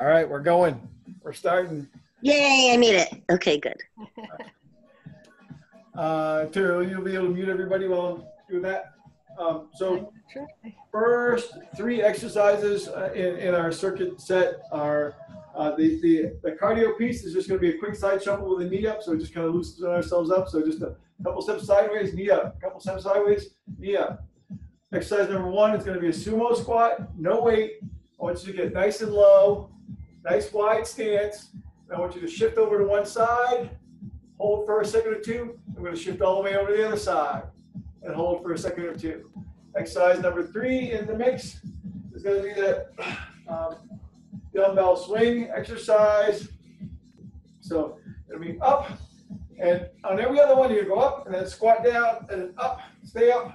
All right, we're going. We're starting. Yay, I made it. Okay, good. Uh, Terry, you'll be able to mute everybody while I'm doing that. Um, so first three exercises uh, in, in our circuit set are uh, the, the, the cardio piece is just going to be a quick side shuffle with a knee up. So just kind of loosen ourselves up. So just a couple steps sideways, knee up, a couple steps sideways, knee up. Exercise number one is going to be a sumo squat, no weight. I want you to get nice and low, nice wide stance. I want you to shift over to one side, hold for a second or two. I'm going to shift all the way over to the other side and hold for a second or two. Exercise number three in the mix is going to be that um, dumbbell swing exercise. So it'll be up, and on every other one, you go up and then squat down and up, stay up,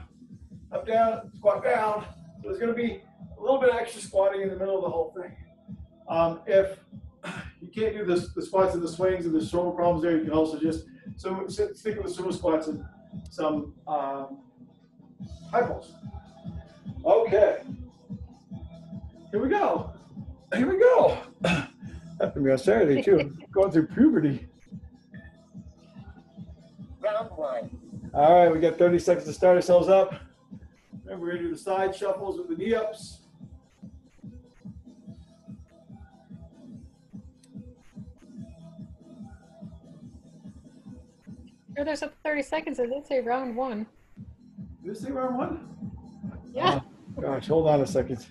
up, down, squat down. So there's going to be a little bit of extra squatting in the middle of the whole thing. Um, if you can't do this, the squats and the swings and the shoulder problems there, you can also just so stick with the sumo squats and some um, high pulls. Okay. Here we go. Here we go. Happened to me on Saturday too. Going through puberty. Round one. All right, we got 30 seconds to start ourselves up. Then we're gonna do the side shuffles with the knee ups. There's a 30 seconds. It did say round one. Did this say round one? Yeah. Oh, gosh, hold on a second.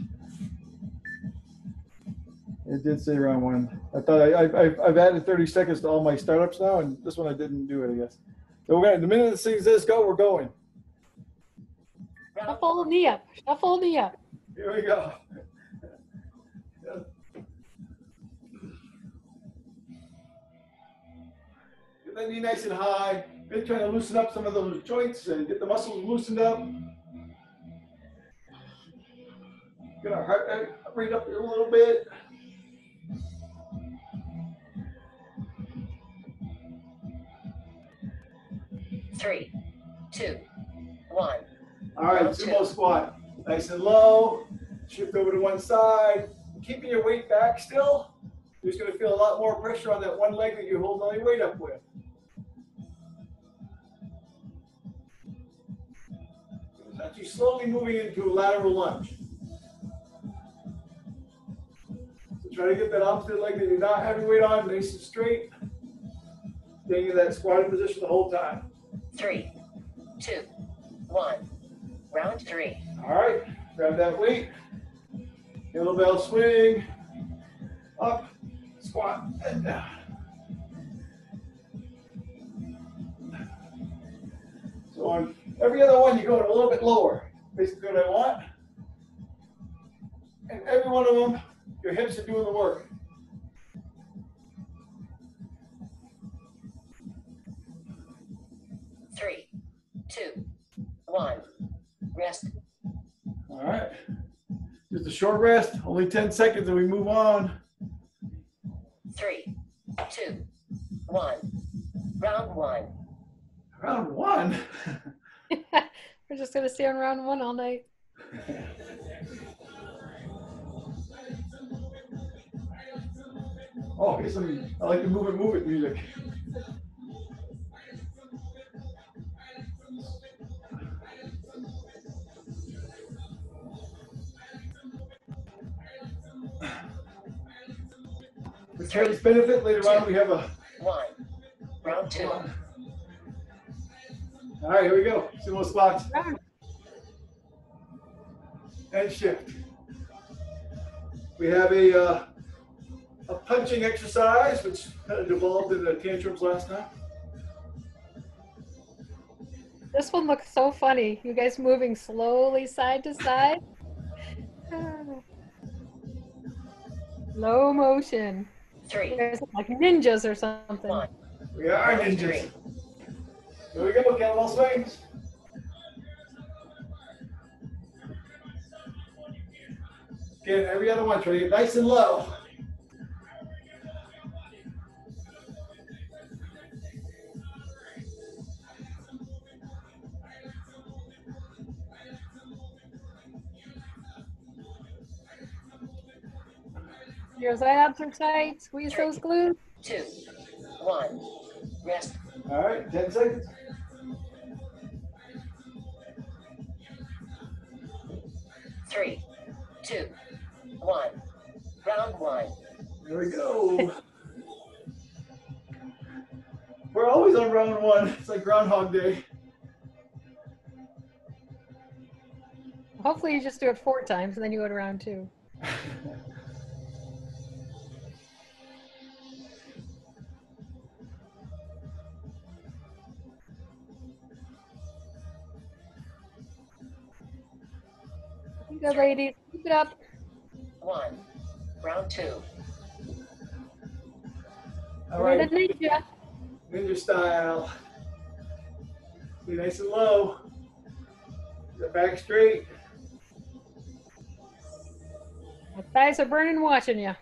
It did say round one. I thought I, I, I've, I've added 30 seconds to all my startups now, and this one I didn't do it, I guess. So we're gonna, the minute it says this go, we're going. Shuffle knee up. Shuffle knee up. Here we go. Get that knee nice and high. Been trying to loosen up some of those joints and get the muscles loosened up. Get our heart rate up here a little bit. Three, two, one. All right, sumo squat. Nice and low. Shift over to one side. Keeping your weight back still. You're just going to feel a lot more pressure on that one leg that you're holding all your weight up with. It's actually slowly moving into a lateral lunge. So try to get that opposite leg that you're not having weight on nice and straight. Staying in that squatted position the whole time. Three, two, one. Round three. All right, grab that weight. Kettlebell swing. Up, squat, and down. So on every other one, you go a little bit lower. Basically what I want. And every one of them, your hips are doing the work. Three, two, one. Rest. All right. Just a short rest, only 10 seconds, and we move on. Three, two, one. Round one. Round one. We're just going to stay on round one all night. Oh, here's some, I like the move it, move it music. For Terry's benefit, later on, we have a. One. Round two. All right, here we go. Sumo squats Round. and shift. We have a, uh, a punching exercise, which kind of devolved into the tantrums last night. This one looks so funny. You guys moving slowly side to side. Low motion. You Three, guys look like ninjas or something. one. We are ninjas. three. Here we go, kettlebell swings. Again, every other one, try to get nice and low. Your abs are tight. Squeeze those glutes. two, one. Rest All right, 10 seconds. Three, two, one. Round one. There we go. We're always on round one. It's like Groundhog Day. Hopefully you just do it four times and then you go to round two. Good ladies. Keep it up. One. Round two. All right. You're ninja. ninja style. Be nice and low. Get back straight. My thighs are burning watching you.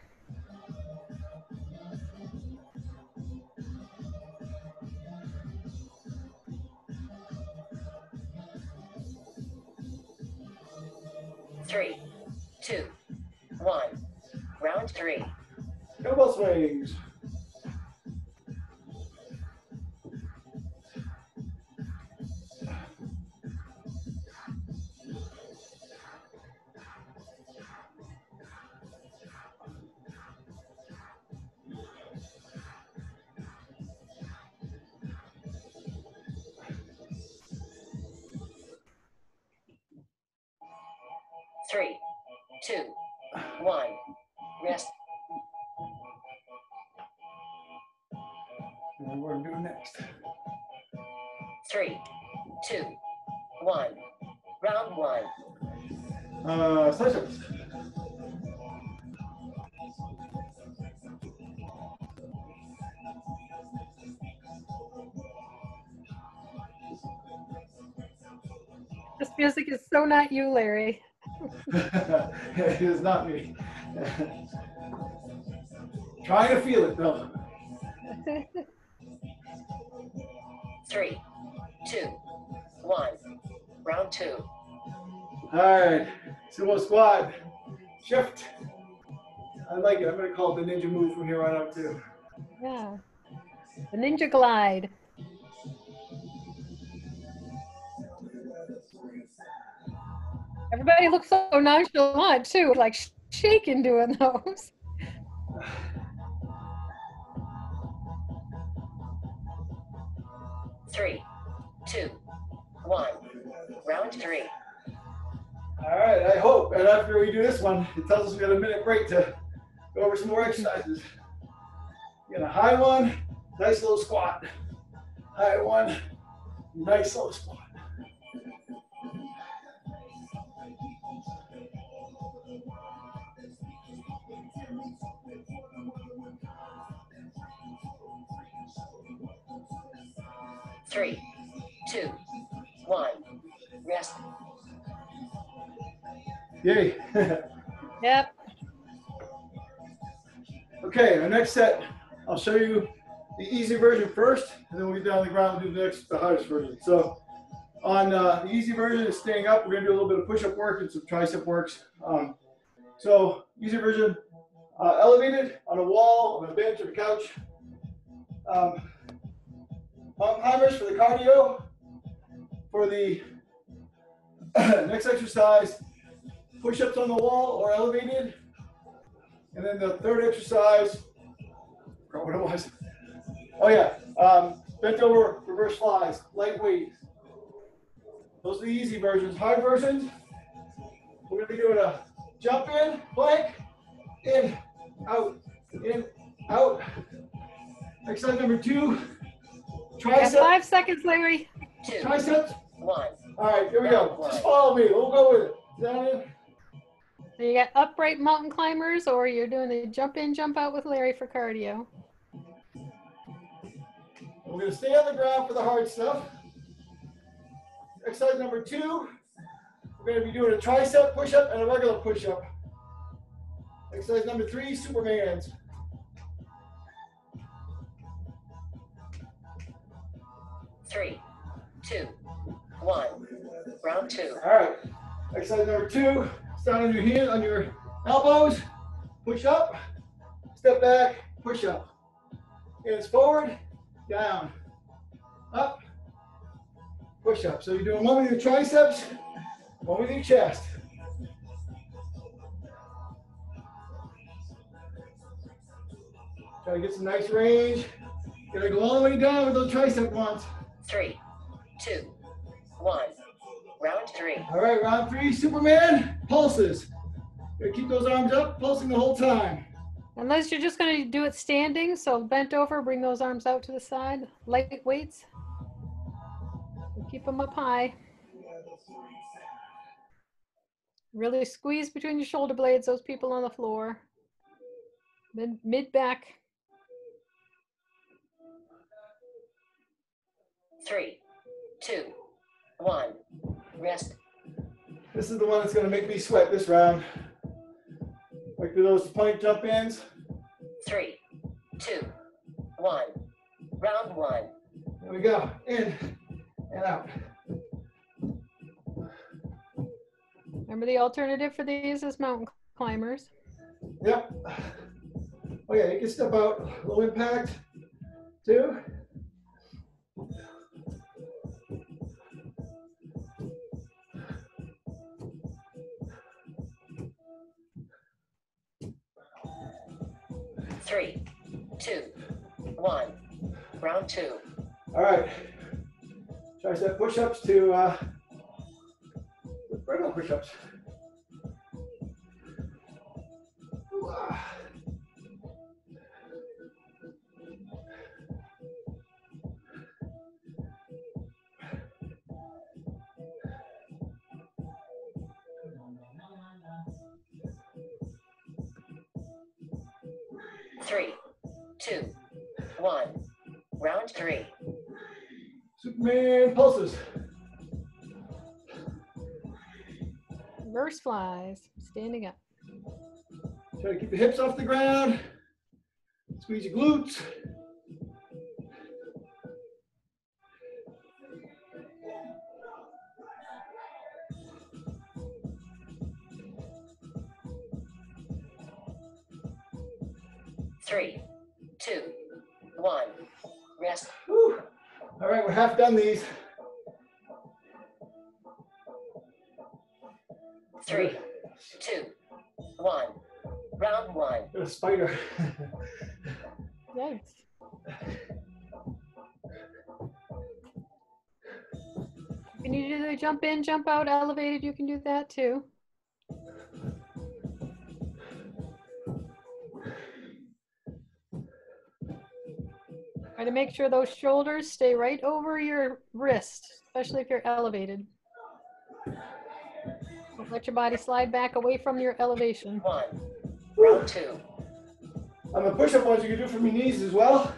Three, two, one. Round one. Uh, side ups. This music is so not you, Larry. it is not me. Trying to feel it though. Three, two, one. Round two. All right, sumo squat, shift. I like it. I'm gonna call it the ninja move from here on out too. yeah. The ninja glide. Everybody looks so nonchalant too, like sh- shaking doing those. Three, two, one. Round three. All right, I hope. And after we do this one, it tells us we got a minute break to go over some more exercises. Get a high one, nice little squat. High one, nice little squat. Three, two, one. Rest. Yay. Yep. okay, our next set, I'll show you the easy version first, and then we'll get down on the ground and do the next, the hardest version. So on uh, the easy version is staying up. We're gonna do a little bit of push-up work and some tricep works. Um, so easy version, uh, elevated on a wall, on a bench, or a couch. Um, mountain climbers for the cardio. For the next exercise, push-ups on the wall or elevated. And then the third exercise, forgot what it was. Oh yeah, um, bent over reverse flies, lightweight. Those are the easy versions. Hard versions, we're gonna be doing a jump in, plank, in, out, in, out. Exercise number two, tricep, five seconds, Larry. Two, triceps. One. All right, here we go. Just follow me. We'll go with it. Down in. So you got upright mountain climbers, or you're doing the jump in, jump out with Larry for cardio. We're gonna stay on the ground for the hard stuff. Exercise number two, we're gonna be doing a tricep push-up and a regular push-up. Exercise number three, Supermans. Three, two, one. Round two. All right. Exercise number two, stand on your hand, on your elbows, push up, step back, push up. Hands forward, down, up, push up. So you're doing one with your triceps, one with your chest. Try to get some nice range. Gotta go all the way down with those tricep ones. Three, two, one. Round three. All right, round three, Superman, pulses. Gotta keep those arms up, pulsing the whole time. Unless you're just going to do it standing, so bent over, bring those arms out to the side. Light weights. Keep them up high. Really squeeze between your shoulder blades, those people on the floor. Mid, mid back. Three, two, one. Rest. This is the one that's gonna make me sweat this round. Like those plank jump ins. Three, two, one. Round one. There we go. In and out. Remember the alternative for these is mountain climbers. Yep. Oh, okay, you can step out, low impact. Two. Three, two, one. Round two. All right. Try Tricep push-ups to uh, regular push-ups. Ooh, ah. Three, two, one. Round three. Superman pulses. Reverse flies, standing up. Try to keep the hips off the ground. Squeeze your glutes. Three, two, one. Rest. Whew. All right, we're half done these. Three, two, one. Round one. Got a spider. Yikes. Can you do the jump in, jump out, elevated? You can do that too. Make sure those shoulders stay right over your wrist, especially if you're elevated. Don't let your body slide back away from your elevation. One. Round two. On the push-up ones, you can do from your knees as well.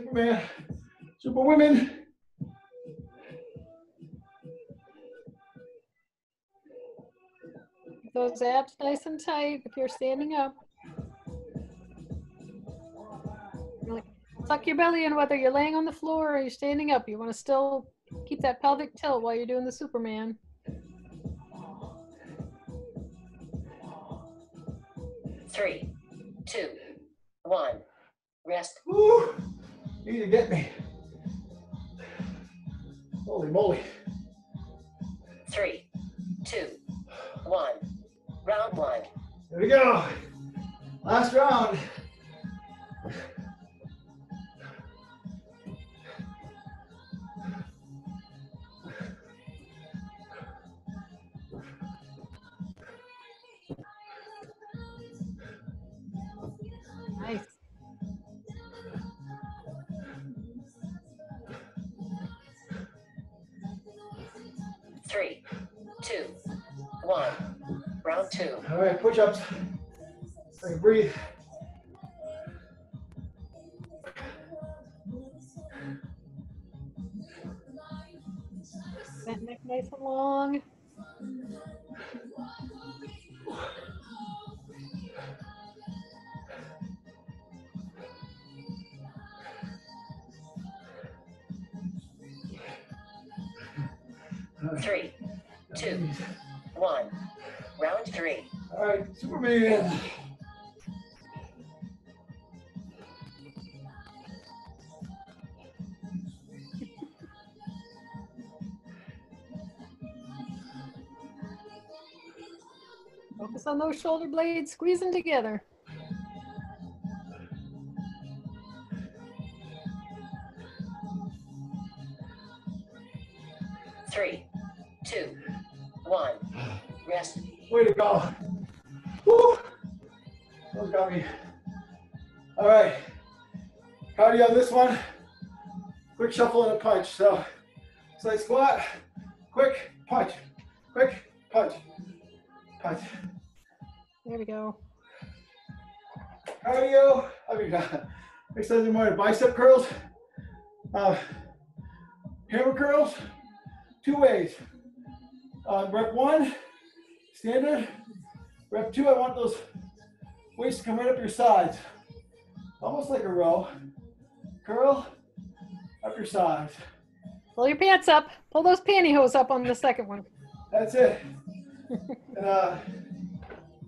Superman, Super Women. Those abs nice and tight if you're standing up. Really Tuck your belly in whether you're laying on the floor or you're standing up. You want to still keep that pelvic tilt while you're doing the Superman. Three, two, one. Rest. Woo! You need to get me. Holy moly. Three, two, one. Round one. Here we go. Last round. three, two, one. Round two. All right, push ups. Breathe. Neck nice and long. Three, two, one. Round three. All right, Superman. Focus on those shoulder blades, squeeze them together. Go. Woo. Those got me. All right. Cardio on this one. Quick shuffle and a punch. So, side squat, quick punch, quick punch, punch. There we go. Cardio. I mean, uh, in the. Bicep curls, uh, hammer curls, two ways. Uh, rep one, standard. Rep two, I want those weights to come right up your sides. Almost like a row. Curl, up your sides. Pull your pants up. Pull those pantyhose up on the second one. That's it. and uh,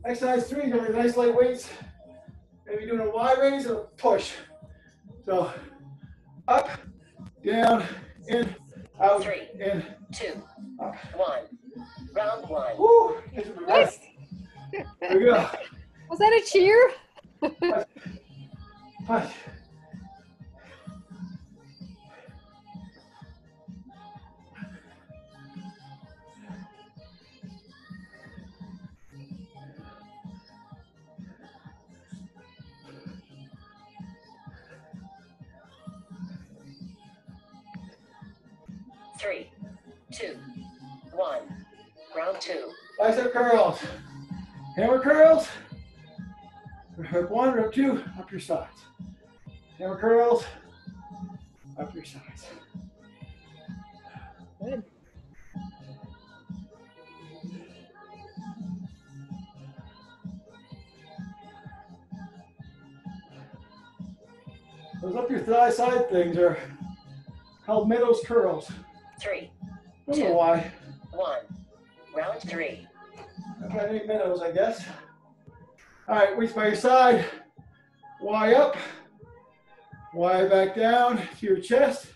exercise three, doing nice light weights. Maybe doing a Y raise and a push. So up, down, in, out, Three. in, Two, up. one. Round one. Woo! Get to the rest. Nice. There we go. Was that a cheer? Punch. Three, two, one. Round two. Bicep curls. Hammer curls. Rep one, rep two, up your sides. Hammer curls, up your sides. Good. Those up your thigh side things are called Meadows curls. Three, don't know why. one. Round three. Got eight Meadows, I guess. All right, weights by your side. Y up. Y back down to your chest.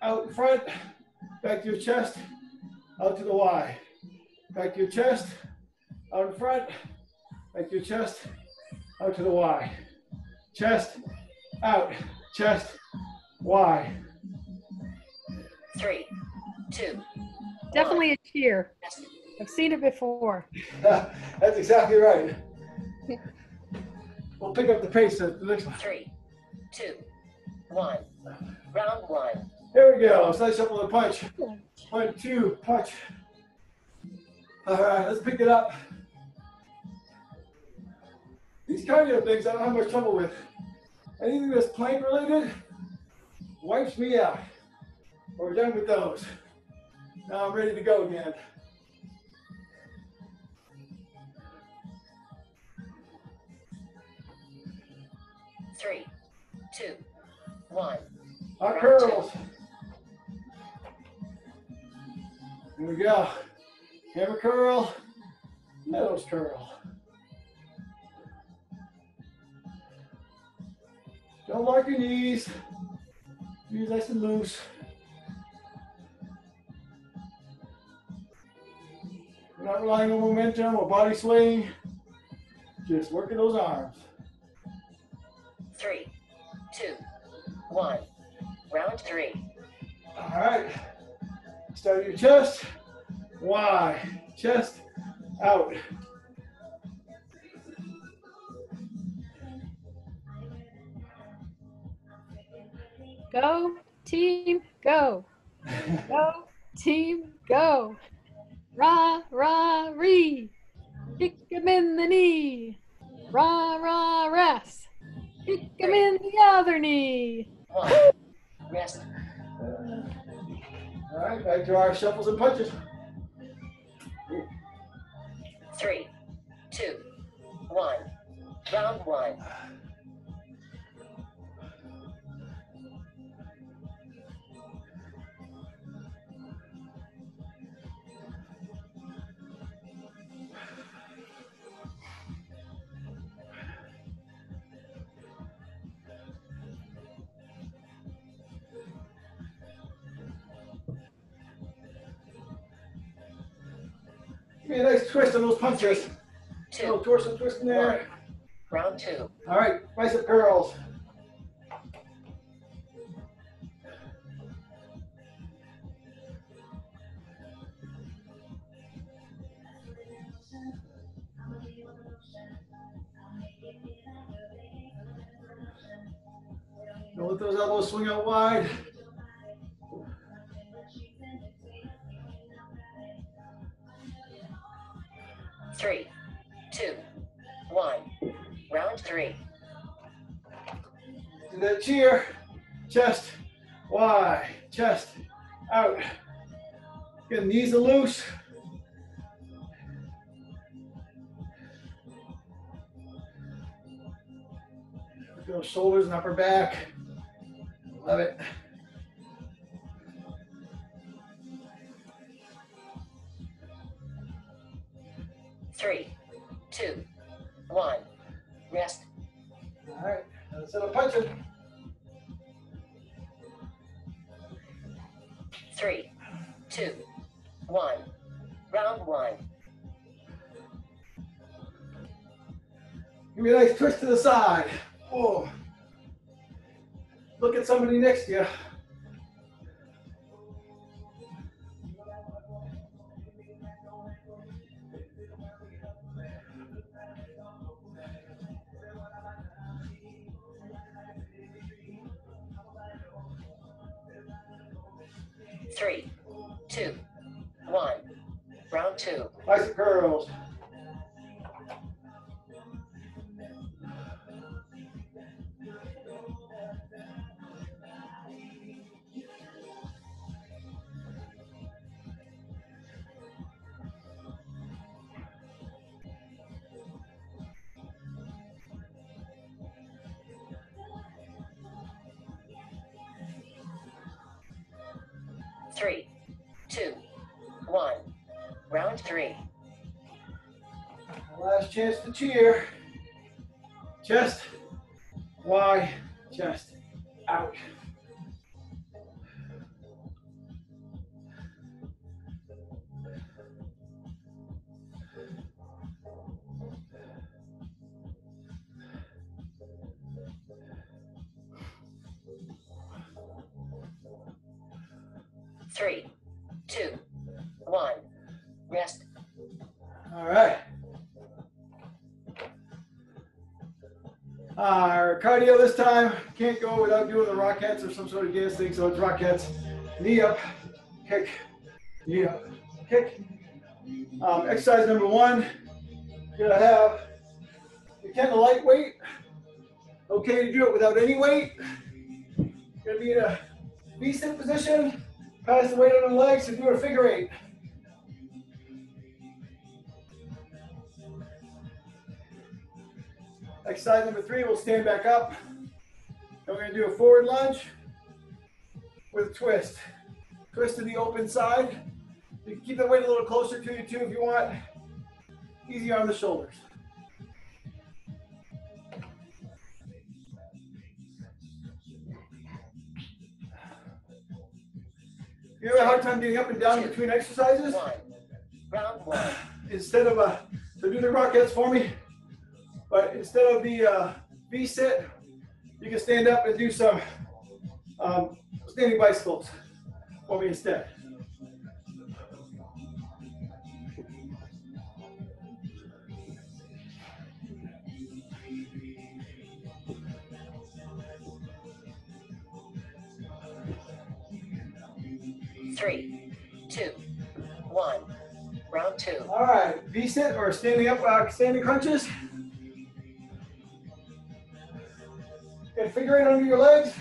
Out in front. Back to your chest. Out to the Y. Back to your chest. Out in front. Back to your chest. Out to the Y. Chest. Out. Chest. Y. Three, two. Definitely a cheer. I've seen it before. That's exactly right. We'll pick up the pace at the next one. Three, two, one. Round one. Here we go. Side shuffle and punch. One, two, punch. All right, let's pick it up. These cardio things I don't have much trouble with. Anything that's plank related wipes me out. We're done with those. Now I'm ready to go again. Three, two, one. Our curls. Here we go. Hammer curl, Meadows curl. Don't lock your knees. Knees nice and loose. We're not relying on momentum or body swing. Just working those arms. Three, two, one. Round three. All right. Start your chest. Y. Chest out. Go, team, go. Go, team, go. Rah, ra, ree. Kick him in the knee. Ra, ra, rest. Kick him in the other knee. One. Rest. All right, back to our shuffles and punches. Three, two, one. Round one. A nice twist on those punches. Two, Little torso twist in there. round two. All right, bicep curls. Don't let those elbows swing out wide. Three, two, one. Round three. Do that cheer. Chest, wide, chest, out. Get knees are loose. Feel shoulders and upper back. Love it. Three, two, one. Rest. All right, uh, instead of punching, Three, two, one. Round one. give me a nice twist to the side. Oh. Look at somebody next to you. Two, one. Round two. Nice curls. Three, one. Round three. Last chance to cheer. Chest, wide, chest, out. Three, two, one. Rest. All right. Our cardio this time can't go without doing the rockets or some sort of gas thing. So it's rockets, knee up, kick, knee up, kick. Um, exercise number one, you're gonna have your kind of lightweight. Okay to do it without any weight. You're gonna be in a V-sit position. Pass the weight on the legs and do a figure eight. Exercise number three, we'll stand back up. And we're gonna do a forward lunge with a twist. Twist to the open side. You can keep the weight a little closer to you too if you want. Easy on the shoulders. You have a hard time getting up and down between exercises? One. Round one. Instead of a, so do the rockets for me. But instead of the uh, V sit, you can stand up and do some um, standing bicycles for me instead. Three, two, one. Round two. All right, V sit or standing up, uh, standing crunches. Figure eight under your legs.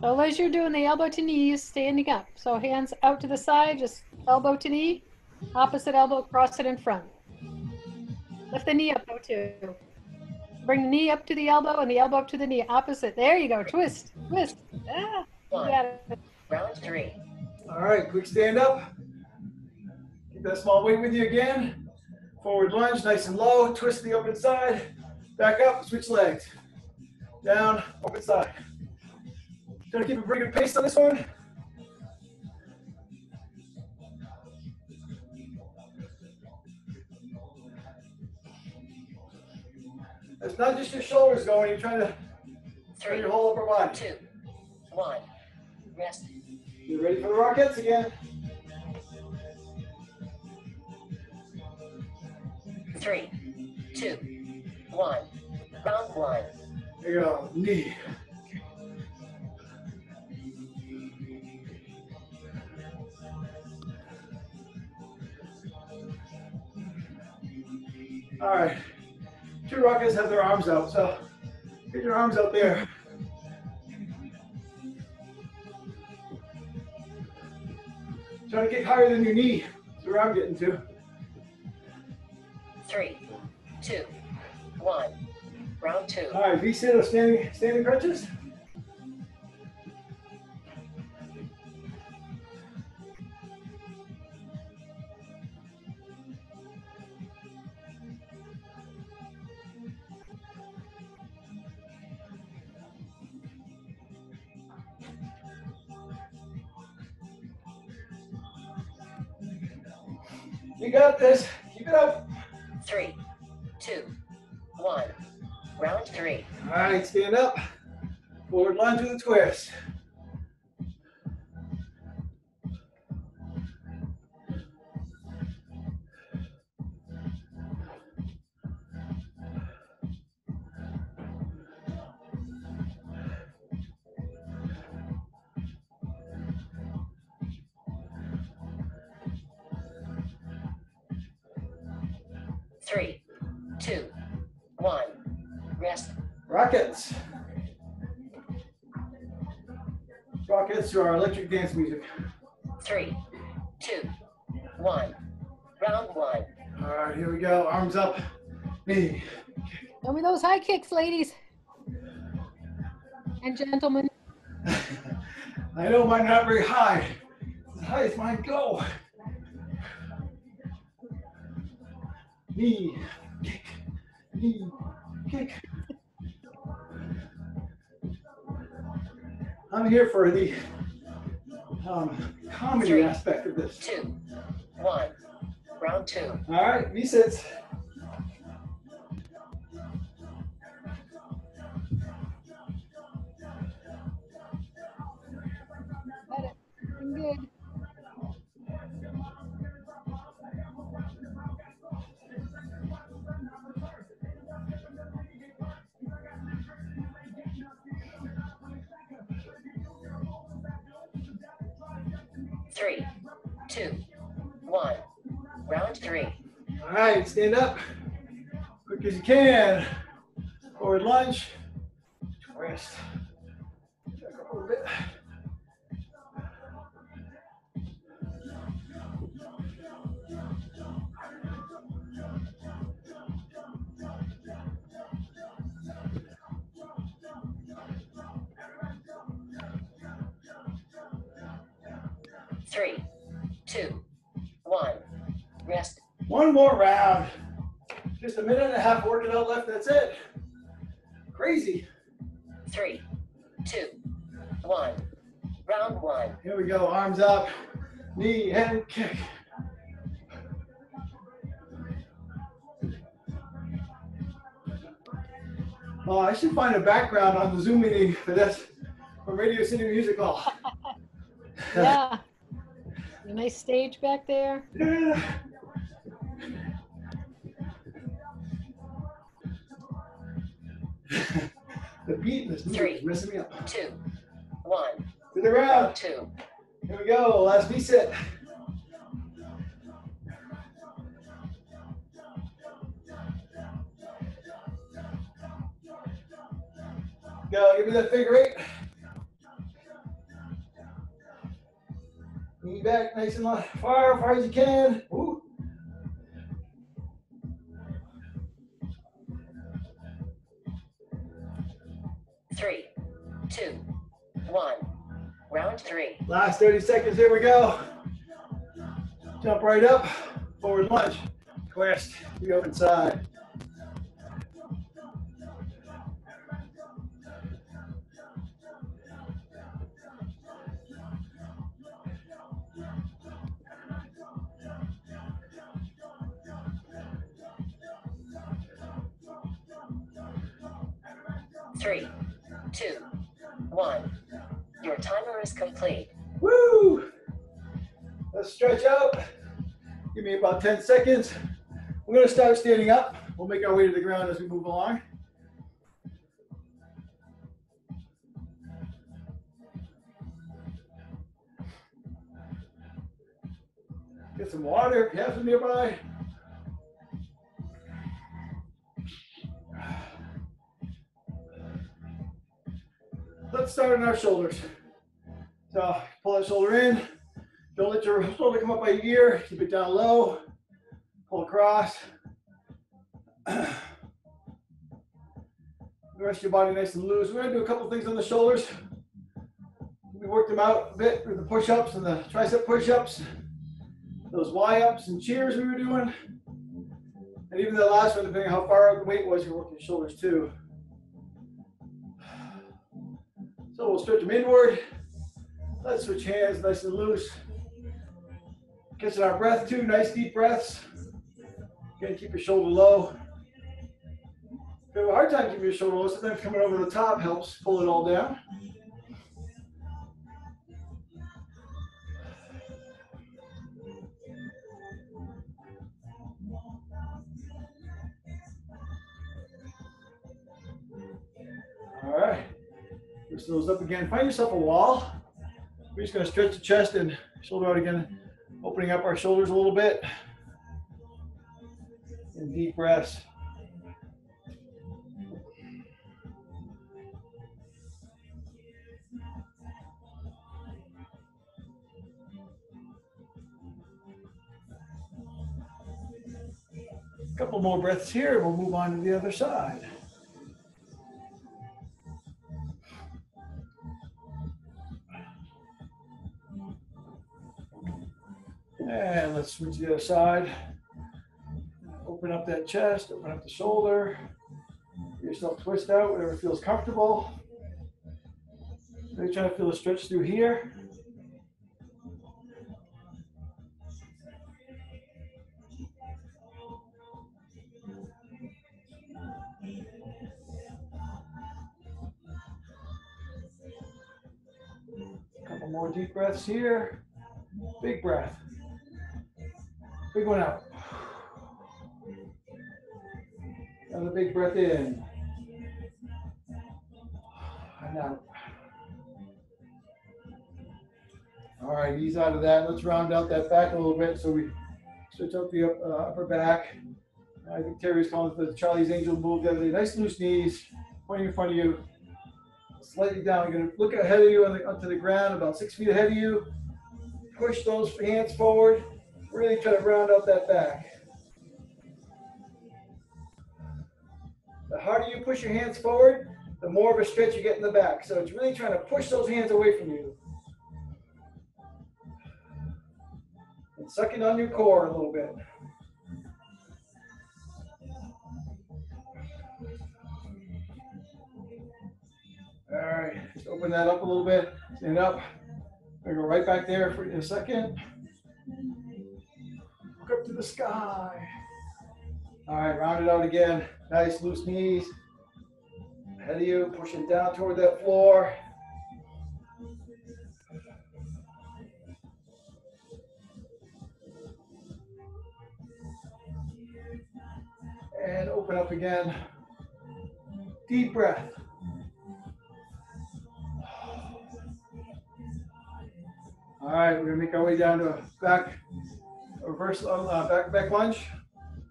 So as you're doing the elbow to knees, standing up. So hands out to the side, just elbow to knee, opposite elbow, cross it in front. Lift the knee up though too. Bring the knee up to the elbow and the elbow up to the knee, opposite. There you go, twist, twist. Ah, One. got it. Round three. All right, quick stand up. Keep that small weight with you again. Forward lunge, nice and low. Twist the open side. Back up, switch legs. Down, open side. To keep a pretty good pace on this one. It's not just your shoulders going, you're trying to turn your whole upper body. Two. One. Rest. You ready for the rockets again? Three. Two. One. Round one. Go, knee. All right, two rockets have their arms out, so get your arms out there. Try to get higher than your knee. That's where I'm getting to. Two. One. Round two. All right, V-sit or standing, standing crunches. Forward Rockets to our electric dance music. Three, two, one. Round one. All right, here we go. Arms up. Knee. Show me those high kicks, ladies and gentlemen. I know mine not very high. As high as mine go. Knee, kick, knee, kick. I'm here for the um, comedy Three. aspect of this. Two. One. Round two. All right, V sits. Got it. Good. Three. Two. One. Round three. All right, stand up. Quick as you can. Forward lunge. Twist. Up a little bit. One more round. Just a minute and a half working out left. That's it. Crazy. Three, two, one. Round one. Here we go. Arms up. Knee and kick. Oh, I should find a background on the Zoom meeting for this from Radio City Music Hall. Yeah. A nice stage back there. Yeah. repeat. this. Three, it. Messing me up. Two, one. To the ground. Two. Here we go. Last B set. Go. give me that figure eight. Knee back nice and long. Far, far as you can. Ooh. Three, two, one. Round three. Last 30 seconds, here we go. Jump right up, forward lunge, twist, the open side. Three, two, one. Your timer is complete. Woo! Let's stretch out. Give me about 10 seconds. We're gonna start standing up. We'll make our way to the ground as we move along. Get some water if you have some nearby. Let's start on our shoulders. So pull that shoulder in. Don't let your shoulder come up by your ear. Keep it down low. Pull across. the rest of your body nice and loose. We're gonna do a couple things on the shoulders. We worked them out a bit with the push-ups and the tricep push-ups. Those Y-ups and cheers we were doing. And even the last one, depending on how far out the weight was, you're working your shoulders too. So we'll stretch them inward. Let's switch hands nice and loose. Catching our breath too, nice deep breaths. Again, keep your shoulder low. If you have a hard time keeping your shoulder low, sometimes coming over the top helps pull it all down. Those up again. Find yourself a wall. We're just going to stretch the chest and shoulder out again, opening up our shoulders a little bit. And deep breaths. Couple more breaths here, we'll move on to the other side. And let's switch to the other side. Open up that chest, open up the shoulder. Get yourself twist out, whatever feels comfortable. Really trying to feel a stretch through here. Couple more deep breaths here. Big breath. Big one out. Another big breath in. And out. All right, ease out of that. Let's round out that back a little bit so we stretch out the uh, upper back. I think Terry's calling it the Charlie's Angel move. The. Nice loose knees, pointing in front of you. Slightly down. You're gonna look ahead of you on the, onto the ground, about six feet ahead of you. Push those hands forward. Really try to round out that back. The harder you push your hands forward, the more of a stretch you get in the back. So it's really trying to push those hands away from you. And sucking on your core a little bit. All right, just open that up a little bit. Stand up. Gonna go right back there for a second. Up to the sky. All right, round it out again. Nice loose knees. Ahead of you, pushing down toward that floor. And open up again. Deep breath. All right, we're gonna make our way down to back, reverse, uh, back, back lunge.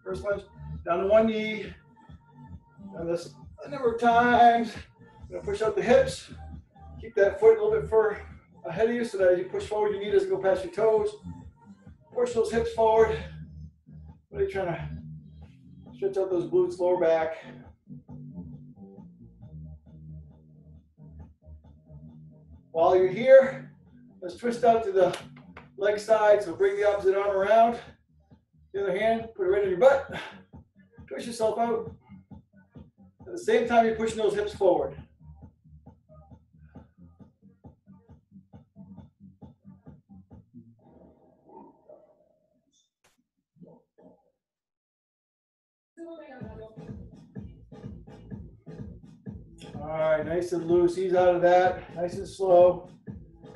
First lunge, down to one knee. And this a number of times. Gonna push out the hips. Keep that foot a little bit fur, ahead of you so that as you push forward, your knee doesn't go past your toes. Push those hips forward. Really trying to stretch out those glutes, lower back. While you're here, let's twist out to the leg side. So bring the opposite arm around. The other hand, put it right on your butt. Twist yourself out. At the same time, you're pushing those hips forward. All right, nice and loose. Ease out of that. Nice and slow.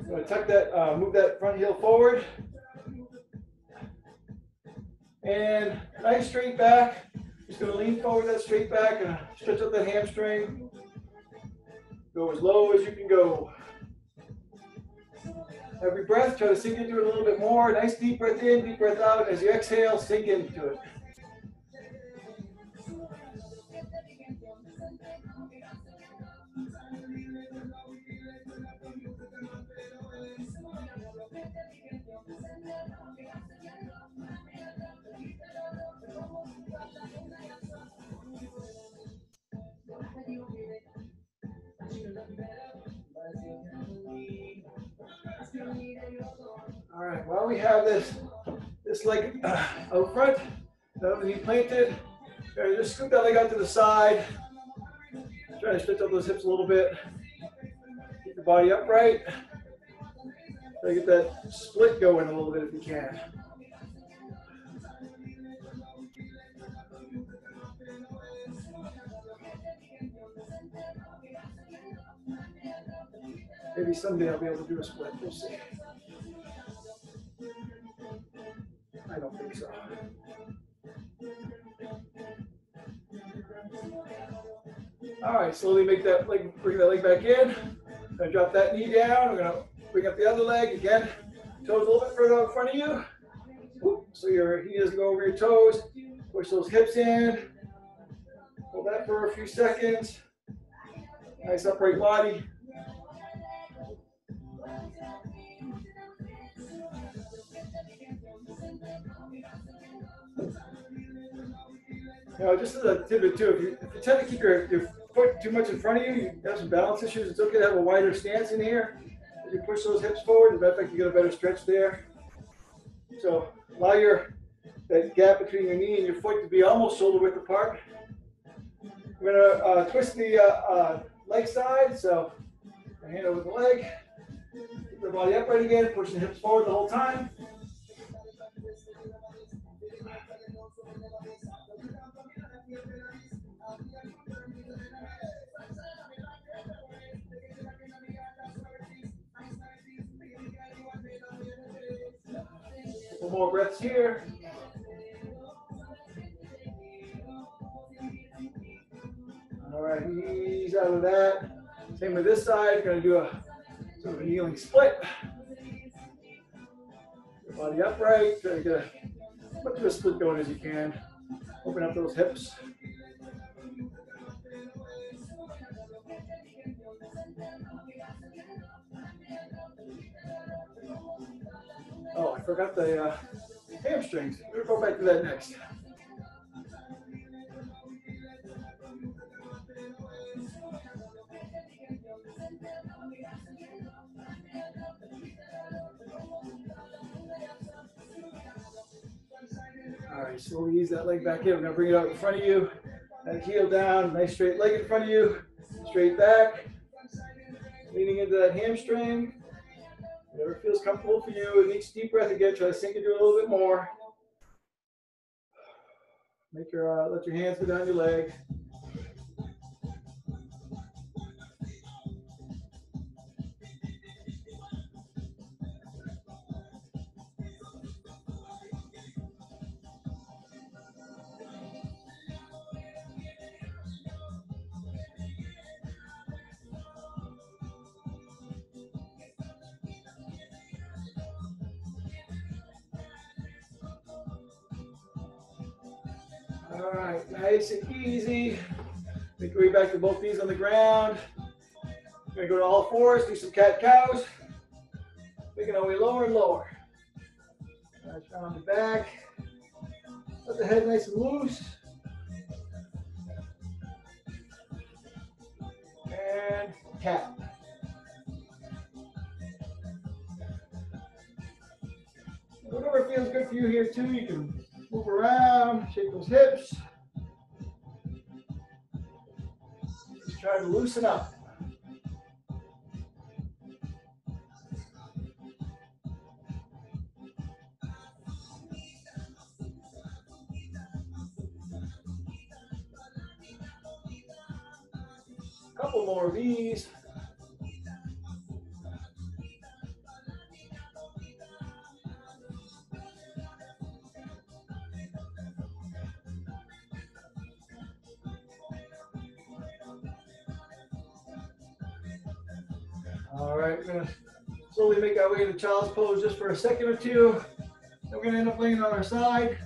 I'm gonna tuck that, uh, move that front heel forward. And nice straight back. Just gonna lean forward that straight back and stretch out that hamstring. Go as low as you can go. Every breath, try to sink into it a little bit more. Nice deep breath in, deep breath out. As you exhale, sink into it. Right, while we have this, this leg uh, out front, the knee planted, uh, just scoop that leg out to the side. Try to stretch out those hips a little bit. Keep the body upright. Try to get that split going a little bit if you can. Maybe someday I'll be able to do a split. We'll see. I don't think so. All right, slowly make that leg, bring that leg back in. Gonna drop that knee down. I'm gonna bring up the other leg again. Toes a little bit further out in front of you. So your knee doesn't go over your toes. Push those hips in. Hold that for a few seconds. Nice upright body. Know, just as a tidbit too, if you, if you tend to keep your, your foot too much in front of you, you have some balance issues, it's okay to have a wider stance in here. As you push those hips forward, as a matter of fact, you get a better stretch there. So allow your that gap between your knee and your foot to be almost shoulder width apart. We're gonna uh, twist the uh, uh, leg side, so hand over the leg, keep the body upright again, push the hips forward the whole time. More breaths here. All right, ease out of that. Same with this side. Gonna do a sort of a kneeling split. Your body upright. Try to get a, a split going as you can. Open up those hips. Oh, I forgot the uh, hamstrings. We'll go back to that next. All right, slowly use that leg back in. We're gonna bring it out in front of you. That heel down, nice straight leg in front of you. Straight back. Leaning into that hamstring. Whatever feels comfortable for you. And each deep breath again, try to sink into a little bit more. Make your uh, let your hands go down your leg. All right, nice and easy. Make your way back to both knees on the ground. We're gonna go to all fours, do some cat cows. Making our way lower and lower. Stretch around the back. Let the head nice and loose. And cat. Whatever feels good for you here too, you can move around, shake those hips. Just try to loosen up. Couple more of these. Into child's pose just for a second or two. Then we're gonna end up laying on our side.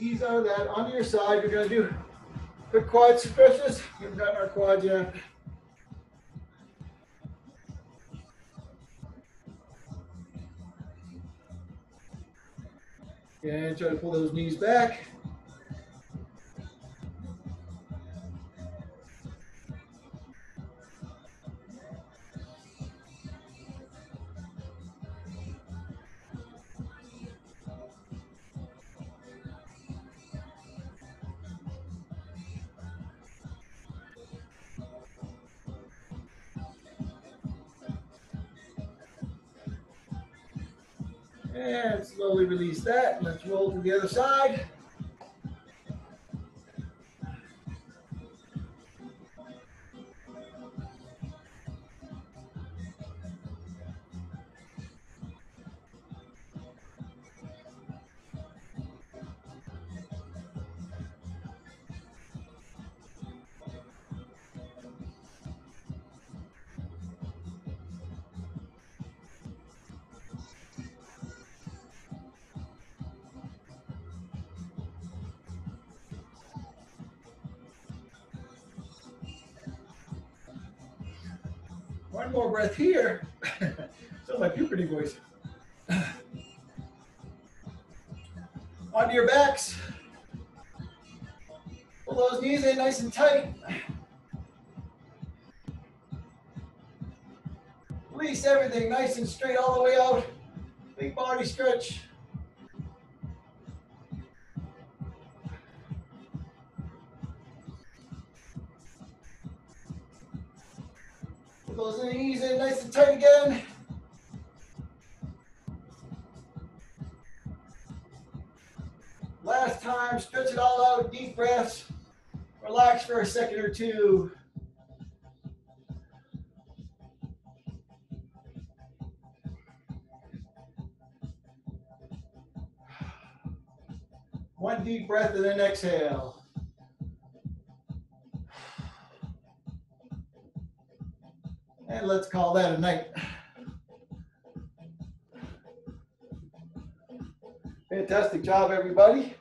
Ease out of that, onto your side. You're gonna do quick quad stretches. We haven't gotten our quad yet. And try to pull those knees back. One more breath here. Still my puberty voice. Onto your backs. Pull those knees in nice and tight. Release everything nice and straight all the way out. Big body stretch. Or two. One deep breath and then exhale. And let's call that a night. Fantastic job, everybody.